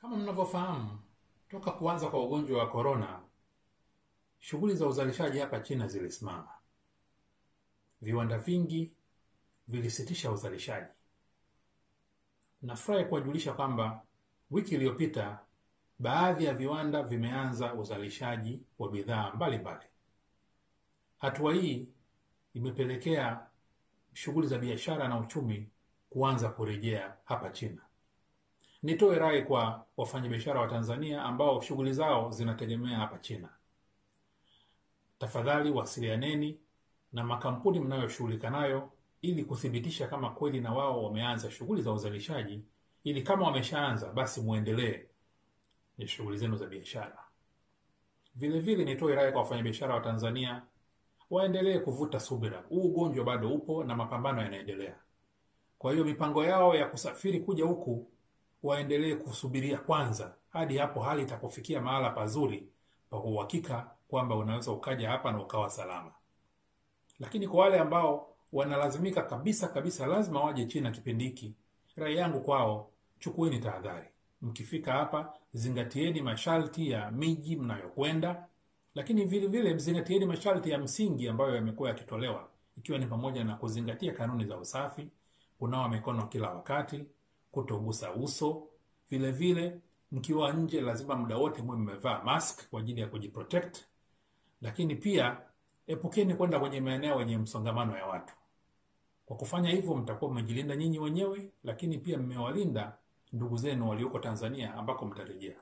Kama mnavyofahamu, toka kuanza kwa ugonjwa wa korona, shughuli za uzalishaji hapa China zilisimama. Viwanda vingi vilisitisha uzalishaji. Nafurahi kuwajulisha kwamba wiki iliyopita baadhi ya viwanda vimeanza uzalishaji wa bidhaa mbalimbali. Hatua hii imepelekea shughuli za biashara na uchumi kuanza kurejea hapa China. Nitoe rai kwa wafanyabiashara wa Tanzania ambao shughuli zao zinategemea hapa China. Tafadhali wasilianeni na makampuni mnayoshughulika nayo ili kuthibitisha kama kweli na wao wameanza shughuli za uzalishaji, ili kama wameshaanza basi muendelee na shughuli zenu za biashara. Vile vile nitoe rai kwa wafanyabiashara wa Tanzania waendelee kuvuta subira. Huu ugonjwa bado upo na mapambano yanaendelea. Kwa hiyo mipango yao ya kusafiri kuja huku waendelee kusubiria kwanza hadi hapo hali itakufikia mahala pazuri pa uhakika kwamba unaweza ukaja hapa na ukawa salama. Lakini kwa wale ambao wanalazimika kabisa kabisa lazima waje China kipindi hiki, rai yangu kwao, chukueni tahadhari. Mkifika hapa, zingatieni masharti ya miji mnayokwenda, lakini vile vile mzingatieni masharti ya msingi ambayo yamekuwa yakitolewa, ikiwa ni pamoja na kuzingatia kanuni za usafi, kunawa mikono kila wakati, kutogusa uso. Vile vile mkiwa nje, lazima muda wote mwe mmevaa mask kwa ajili ya kujiprotect, lakini pia epukeni kwenda kwenye maeneo yenye msongamano ya watu. Kwa kufanya hivyo, mtakuwa mmejilinda nyinyi wenyewe, lakini pia mmewalinda ndugu zenu walioko Tanzania ambako mtarejea.